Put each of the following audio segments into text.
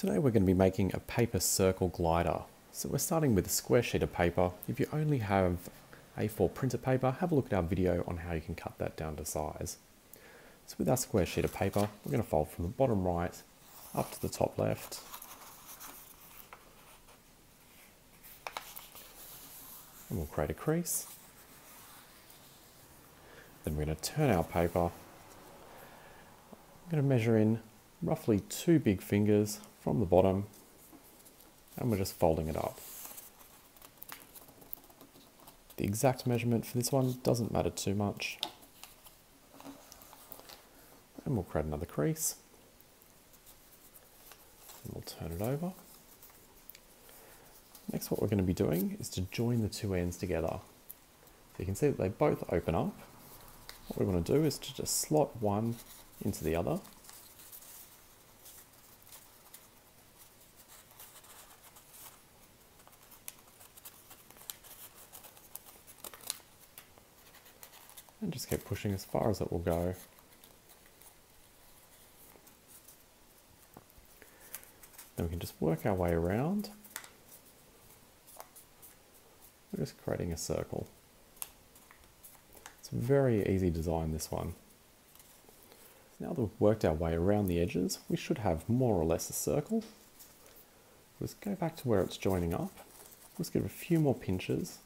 Today we're going to be making a paper circle glider. So we're starting with a square sheet of paper. If you only have A4 printer paper, have a look at our video on how you can cut that down to size. So with our square sheet of paper, we're going to fold from the bottom right up to the top left. And we'll create a crease. Then we're going to turn our paper. I'm going to measure in roughly two big fingers from the bottom and we're just folding it up. The exact measurement for this one doesn't matter too much. And we'll create another crease. And we'll turn it over. Next what we're going to be doing is to join the two ends together. So you can see that they both open up. What we want to do is to just slot one into the other and just keep pushing as far as it will go. Then we can just work our way around. We're just creating a circle. It's a very easy design this one. Now that we've worked our way around the edges, we should have more or less a circle. Let's go back to where it's joining up. Let's give it a few more pinches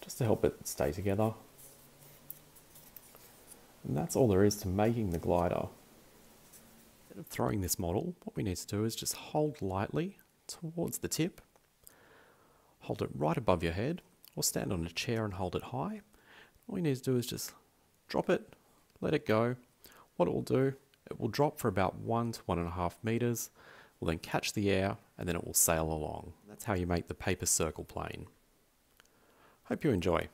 just to help it stay together. And that's all there is to making the glider. Instead of throwing this model, what we need to do is just hold lightly towards the tip, hold it right above your head, or stand on a chair and hold it high. All you need to do is just drop it, let it go. What it will do, it will drop for about one to one and a half meters, will then catch the air, and then it will sail along. That's how you make the paper circle plane. Hope you enjoy.